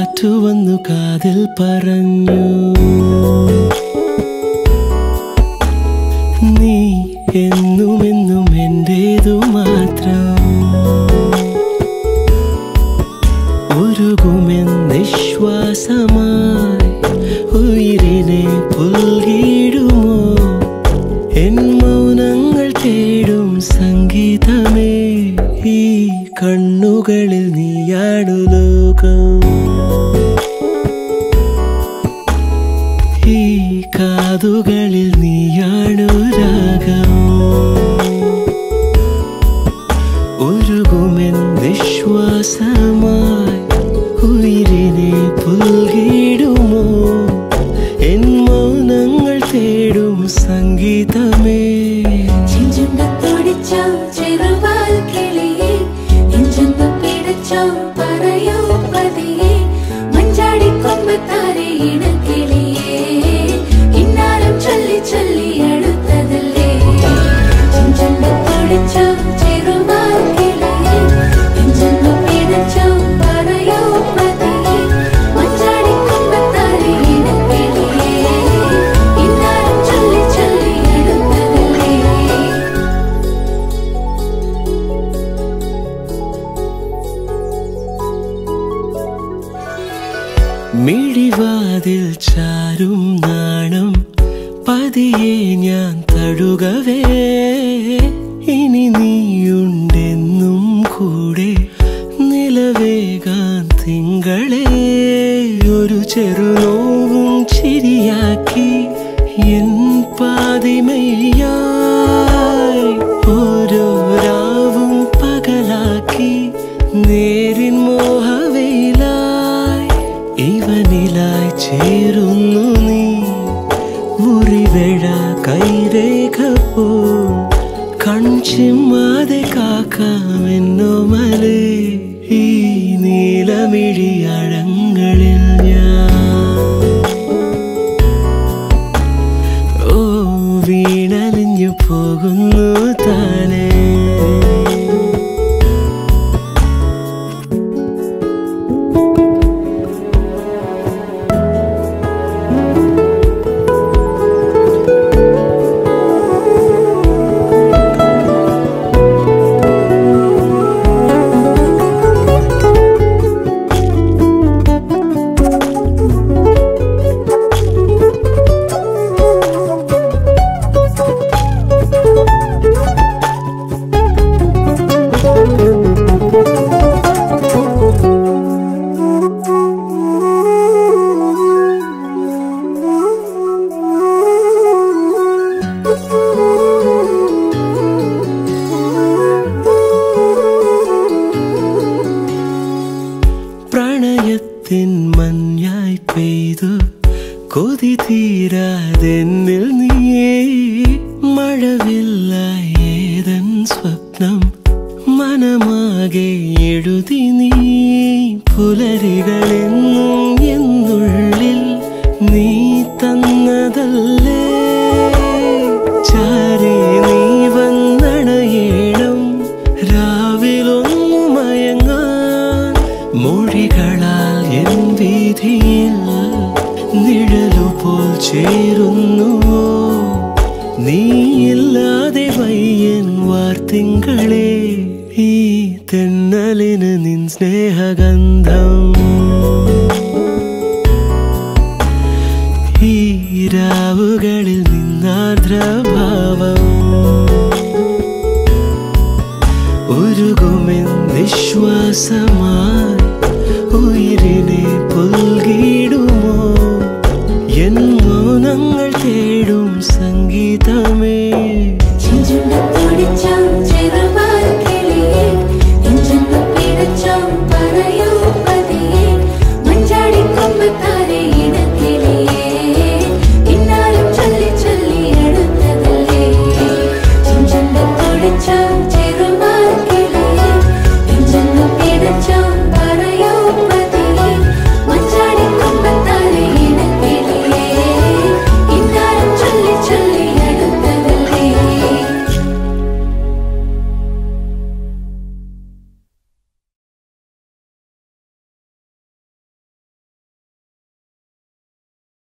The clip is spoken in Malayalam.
കാറ്റു വന്നു കാതിൽ പറഞ്ഞു. നീ എന്നും എന്നും എന്റെതു മാത്രം. ഉരുകുമെൻ നിശ്വാസമായി ഉയിരിനെ പുൽകീടുമോ എൻ മൗനങ്ങൾ തേടും സംഗീതമേ. കണ്ണുകളിൽ നീയാണു ലോകം. ഈ കാതുകളിൽ നീയാണു മിഴിവാതിൽ ചാരും നാണം പതിയെ ഞാൻ തഴുകവേ. ഇനി നീയുണ്ടെന്നും കൂടെ നിലവേകാൻ തിങ്കളെ. ഒരു ചെറുനോവും നീ മുറിവേഴ കൈരേഖ പോ. കൺചിമ്മാതെ കാക്കാമെന്നോ മലേ. ഈ നീലമിഴിയഴങ്ങളിൽ ഞാൻ തീരാതെന്നിൽ നീയേ മഴവില്ല ഏതൻ സ്വപ്നം മനമാകെ എഴുതി നീ പുലരികളെന്നും എന്നുള്ളിൽ നീ തന്നതല്ലേ. ചാരേ നീ വന്നണയേണം രാവിലൊന്നു മയങ്ങാൻ മൊഴികളാൽ എൻ വീതിയിൽ നിഴലുപോൽ ചേരുന്നു. നീയില്ലാതെ വയ്യൻ വാർത്തിങ്കളെ ഈ തെന്നലിന് നിൻ സ്നേഹഗന്ധം. ഈ രാവുകളിൽ നിന്നാർദ്രഭാവം. ഉരുകുമെൻ നിശ്വാസമായി என்ன